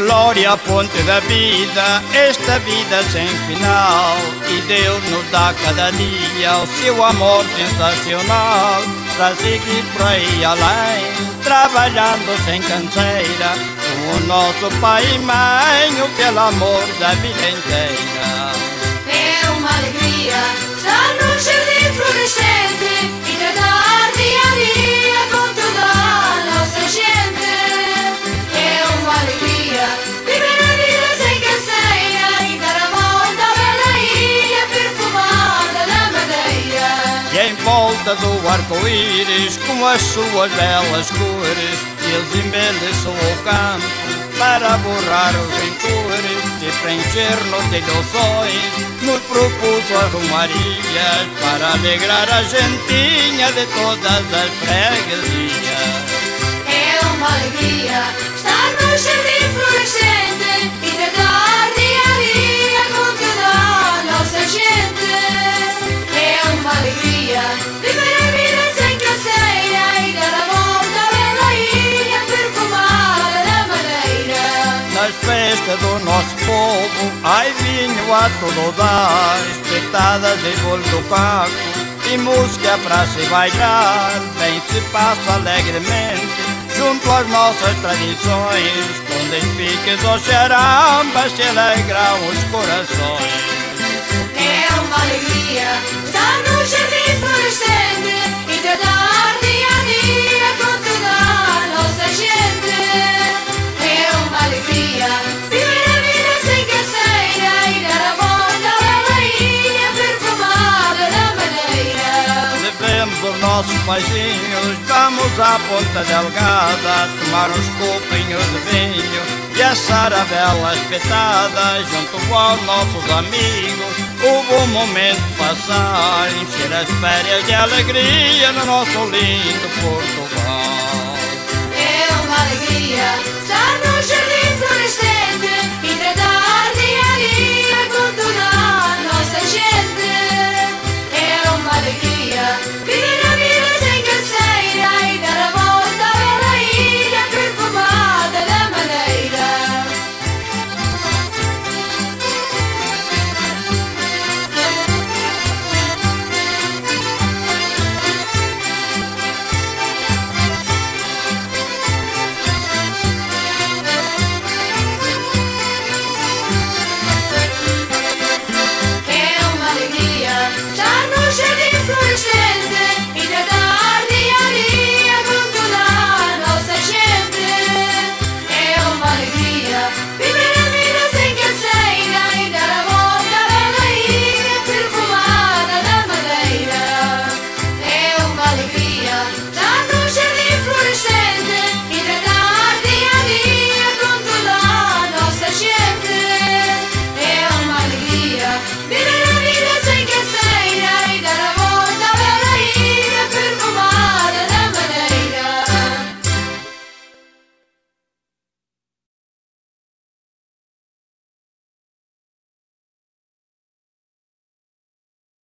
Glória, fonte da vida, esta vida sem final. E Deus nos dá cada dia o seu amor sensacional. Para seguir por aí além, trabalhando sem canseira. Com o nosso pai e mãe, o pelo amor da vida inteira. É uma alegria estar no jardim florescente volta do arco-íris, com as suas belas cores, eles embelezam o campo para borrar os rancores e preencher-nos de ilusões. Nos propôs as romarias para alegrar a gentinha de todas as freguesias. É uma alegria estar no jardim florescente Nas festas do nosso povo, ai vinho a todo dar, espetadas de bolo do caco e música para se bailar, bem se passa alegremente, junto às nossas tradições, com despiques ou charambas se alegram os corações. É uma alegria estar no jardim florescente nossos paizinhos Vamos à Ponta Delgada Tomar uns copinhos de vinho E assar a vela espetada Junto aos nossos amigos. O bom momento passar Encher as férias de alegria No nosso lindo Portugal. É uma alegria estar no jardim.